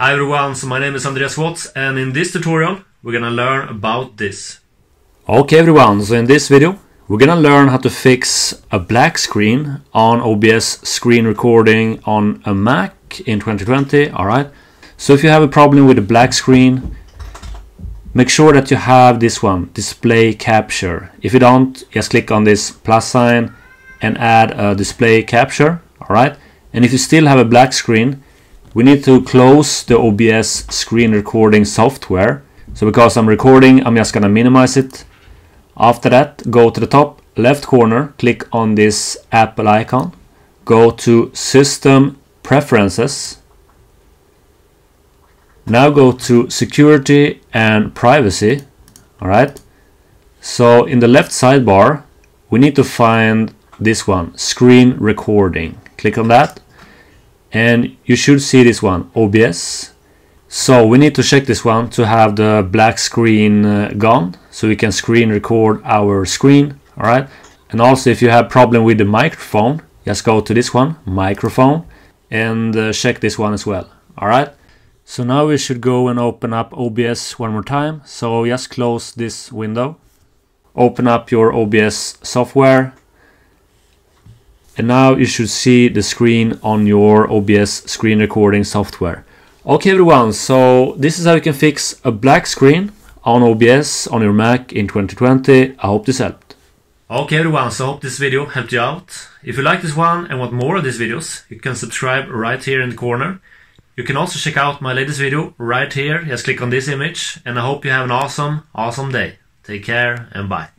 Hi everyone, so my name is Andreas Waatz and in this tutorial we're gonna learn about this. Okay everyone, so in this video we're gonna learn how to fix a black screen on OBS screen recording on a Mac in 2020, alright? So if you have a problem with a black screen, make sure that you have this one, display capture. If you don't, just click on this plus sign and add a display capture, alright? And if you still have a black screen, we need to close the OBS screen recording software. So because I'm recording, I'm just gonna minimize it. After that, go to the top left corner, click on this Apple icon, go to System Preferences. Now go to Security and Privacy. Alright. So in the left sidebar, we need to find this one, Screen Recording. Click on that and you should see this one OBS so we need to check this one to have the black screen uh, gone so we can screen record our screen alright? And also if you have problem with the microphone just go to this one microphone and uh, check this one as well alright? So now we should go and open up OBS one more time. So just close this window. Open up your OBS software and now you should see the screen on your OBS screen recording software. Okay everyone, so this is how you can fix a black screen on OBS on your Mac in 2020. I hope this helped. Okay everyone, so I hope this video helped you out. If you like this one and want more of these videos, you can subscribe right here in the corner. You can also check out my latest video right here, just click on this image, and I hope you have an awesome, awesome day. Take care and bye.